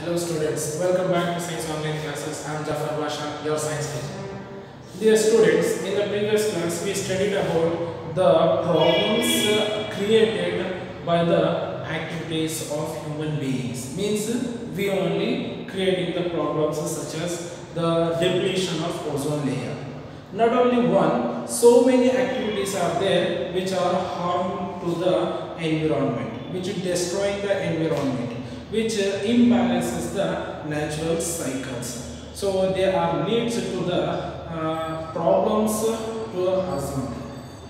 Hello students, welcome back to Science Online Classes. I am Jafar Basha, your science teacher. Dear students, in the previous class we studied about the problems uh, created by the activities of human beings. Means we only creating the problems such as the depletion of ozone layer. Not only one, so many activities are there which are harm to the environment, which is destroying the environment which uh, imbalances the natural cycles. So there are leads to the uh, problems to us.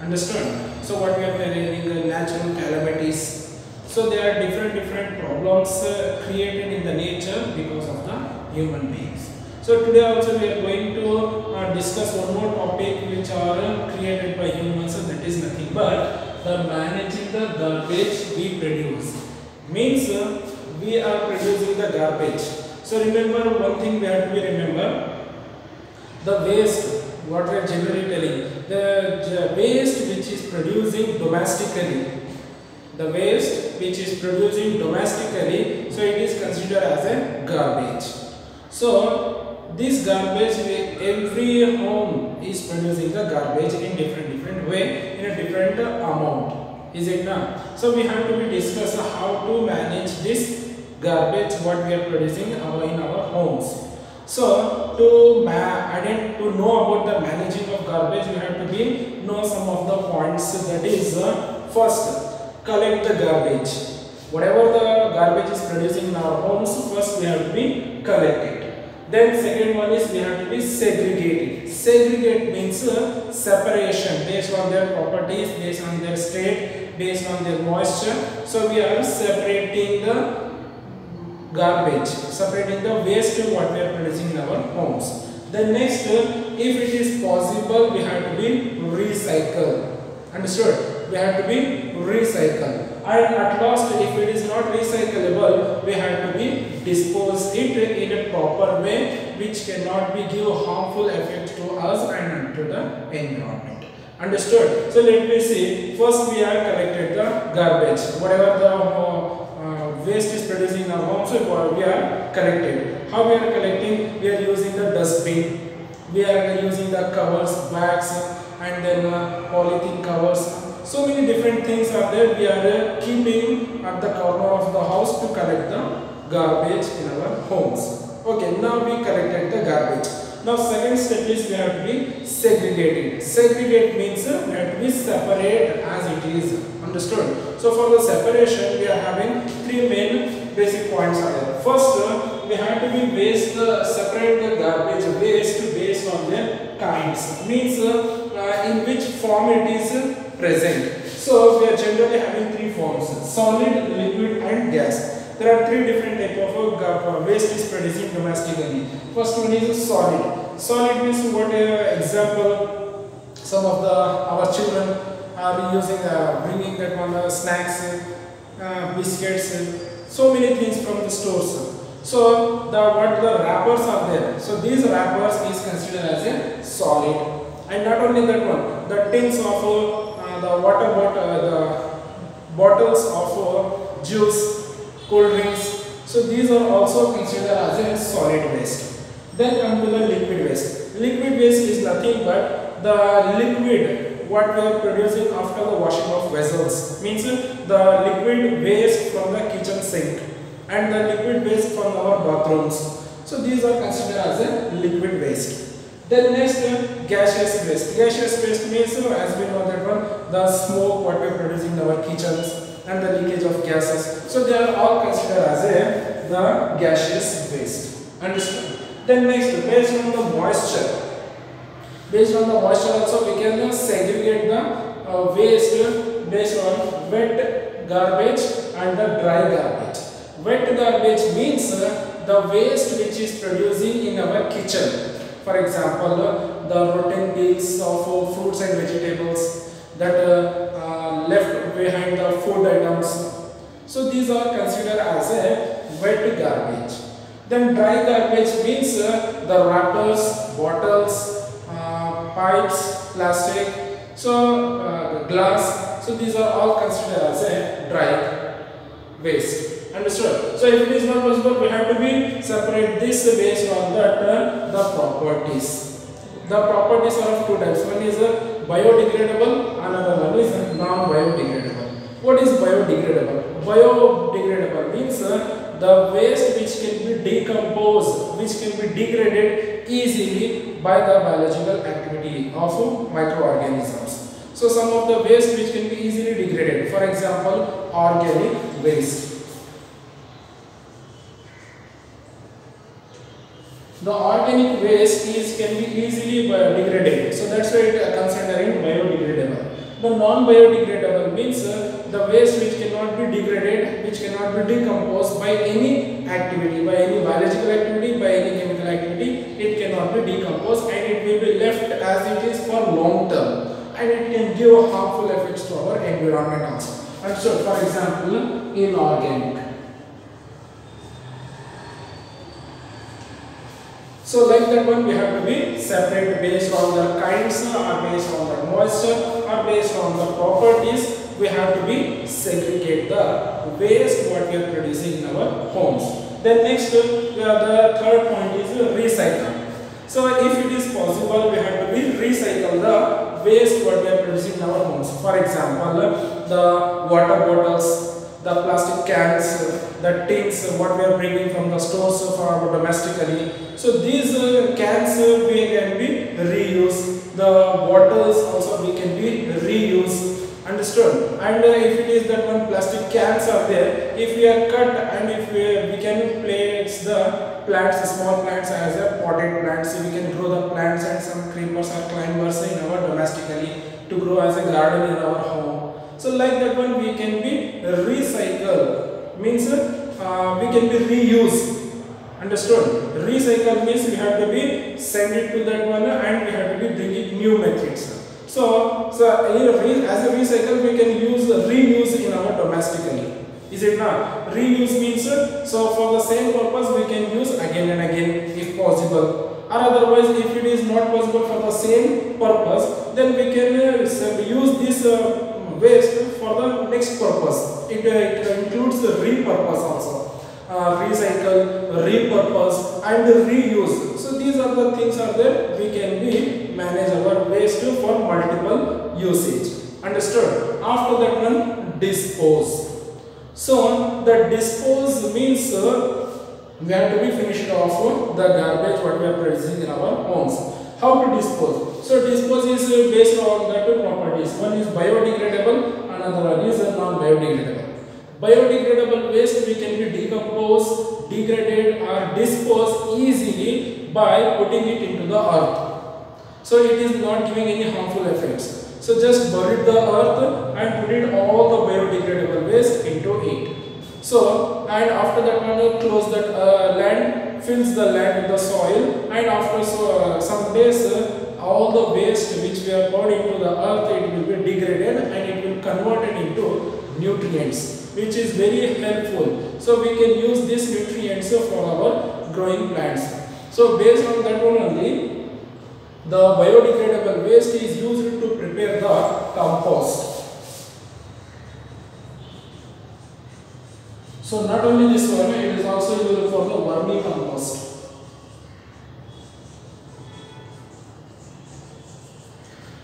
Understand? So what we are telling the natural calamities. So there are different different problems uh, created in the nature because of the human beings. So today also we are going to uh, discuss one more topic which are uh, created by humans and that is nothing but the managing the garbage we produce. Means uh, we are producing the garbage. So remember one thing we have to be remember. The waste what we are generally telling the waste which is producing domestically the waste which is producing domestically so it is considered as a garbage. So this garbage every home is producing the garbage in different different way in a different amount. Is it not? So we have to be discuss how to manage this garbage what we are producing in our homes. So to to know about the managing of garbage we have to be know some of the points that is uh, first collect the garbage. Whatever the garbage is producing in our homes first we have to be collect it. Then second one is we have to be segregated. Segregate means uh, separation based on their properties, based on their state, based on their moisture. So we are separating the garbage, separating the waste what we are producing in our homes. Then next, if it is possible, we have to be recycle. Understood? We have to be recycle. And at last, if it is not recyclable, we have to be dispose it in a proper way, which cannot be give harmful effect to us and to the environment. Understood? So let me see. First, we have collected the garbage. Whatever the uh, waste is producing in our home so we are collected how we are collecting? We are using the dustbin. We are using the covers bags and then uh, polythene covers. So many different things are there. We are uh, keeping at the corner of the house to collect the garbage in our homes. Okay now we collected the garbage. Now second step is we have to be segregated. Segregate means uh, we to be separate as it is. Understood? So for the separation we are having three main basic points are there. First uh, we have to be waste uh, separate the garbage waste based on their kinds. Means uh, uh, in which form it is present. So we are generally having three forms solid, liquid and gas. There are three different type of waste is producing domestically. First one is solid. Solid means what uh, example some of the our children are using uh, bringing that one uh, snacks, uh, biscuits, so many things from the stores. So the what the wrappers are there. So these wrappers is considered as a solid. And not only that one, the tins of uh, the water bottle, the bottles of juice cold drinks. So these are also considered as a solid waste. Then come to the liquid waste. Liquid waste is nothing but the liquid what we are producing after the washing of vessels. Means the liquid waste from the kitchen sink and the liquid waste from our bathrooms. So these are considered as a liquid waste. Then next uh, gaseous waste. Gaseous waste means uh, as we know that one the smoke what we are producing in our kitchens and the leakage of gases. So they are all considered as a the gaseous waste. Understood? Then next, based on the moisture, based on the moisture also we can segregate the uh, waste based on wet garbage and the dry garbage. Wet garbage means uh, the waste which is producing in our kitchen. For example, uh, the rotten peels of uh, fruits and vegetables that uh, uh, left behind the food items. So these are considered as a wet garbage. Then dry garbage means uh, the wrappers, bottles, uh, pipes, plastic, so uh, glass. So these are all considered as a dry waste. Understood? So if it is not possible, we have to be separate this based on that uh, the properties. The properties are of two types. One is uh, biodegradable, another one is non-biodegradable. What is biodegradable? Biodegradable means uh, the waste which can be decomposed, which can be degraded easily by the biological activity. So some of the waste which can be easily degraded. For example, organic waste. The organic waste is can be easily degraded. So that's why it uh, considered biodegradable. The non-biodegradable means uh, the waste which cannot be degraded, which cannot be decomposed by any activity, by any biological activity, by any chemical activity, it cannot be decomposed and it will be left as it is for long term and it can give harmful effects to our environment also. And so for example, inorganic. So like that one we have to be separate based on the kinds or based on the moisture or based on the properties we have to be segregate the waste what we are producing in our homes. Then next uh, the third point is recycle. So if it is possible we have to be recycle the waste what we are producing in our homes. For example the water bottles, the plastic cans, the tins what we are bringing from the stores for our domestically. So these uh, cans uh, we can be reused. The bottles also we can be reused. Understood? And uh, if it is that one cans are there, if we are cut and if we, we can place the plants, the small plants as a potted plants, so we can grow the plants and some creepers or climbers in our domestically to grow as a garden in our home. So like that one we can be recycle means uh, we can be reuse understood? Recycle means we have to be send it to that one and we have to be bringing new methods so so as a recycle we can use reuse in our domestically is it not reuse means so for the same purpose we can use again and again if possible or otherwise if it is not possible for the same purpose then we can uh, use this uh, waste for the next purpose. It, uh, it includes the repurpose also. Uh, recycle, repurpose and reuse. So these are the things are there we can be manage our waste for multiple usage. Understood? After that one dispose. So the dispose means uh, we have to be finished off the garbage what we are producing in our homes. How to dispose? So dispose is uh, based on the two properties. One is biodegradable, another one is non-biodegradable. Biodegradable waste we can be decomposed, degraded or disposed easily by putting it into the earth. So it is not giving any harmful effects. So just bury the earth and put it all the biodegradable waste into it. So and after that one close that uh, land fills the land with the soil and after so, uh, some days uh, all the waste which we have poured into the earth it will be degraded and it will convert it into nutrients which is very helpful. So we can use these nutrients for our growing plants. So based on that one only the biodegradable waste is used to prepare the compost. So not only this one, it is also used for the vermicompost.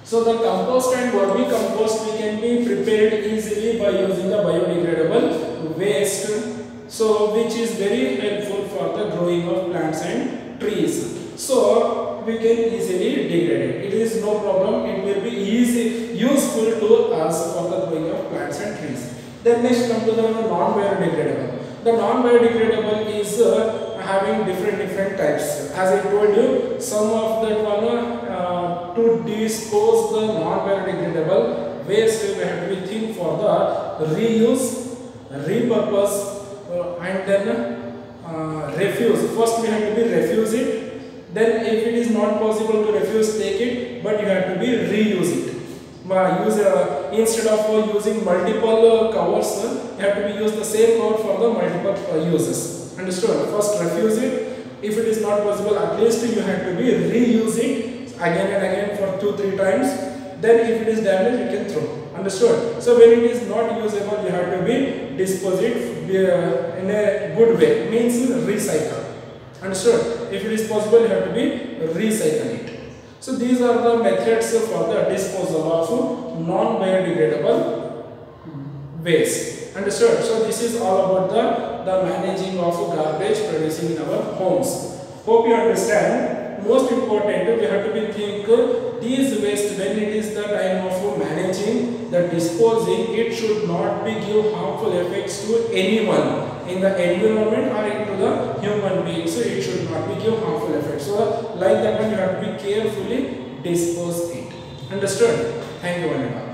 So the compost and vermicompost we can be prepared easily by using the biodegradable waste. So which is very helpful for the growing of plants and trees. So we can easily degrade it. It is no problem. It will be easy, useful to us for the growing of plants and trees. Then next come to the non-biodegradable. The non-biodegradable is uh, having different different types. As I told you, some of that one uh, to dispose the non-biodegradable waste we have to be think for the reuse, repurpose, uh, and then uh, refuse. First we have to be refuse it. Then if it is not possible to refuse, take it, but you have to be reuse it. Use uh, instead of uh, using multiple uh, covers you have to be use the same cover for the multiple uses. Understood? First refuse it. If it is not possible at least you have to be reuse it again and again for two three times. Then if it is damaged you can throw. Understood? So when it is not usable you have to be dispose it uh, in a good way. Means recycle. Understood if it is possible you have to be recycle it. So these are the methods for the disposal of non biodegradable waste. Understood? So this is all about the the managing of garbage producing in our homes. Hope you understand. Most important we have to be think these waste when it is the time of managing the disposing it should not be give harmful effects to anyone. In the environment or into the human being. So it should not be give harmful effects. So like that one you have to be carefully dispose it. Understood? Thank you one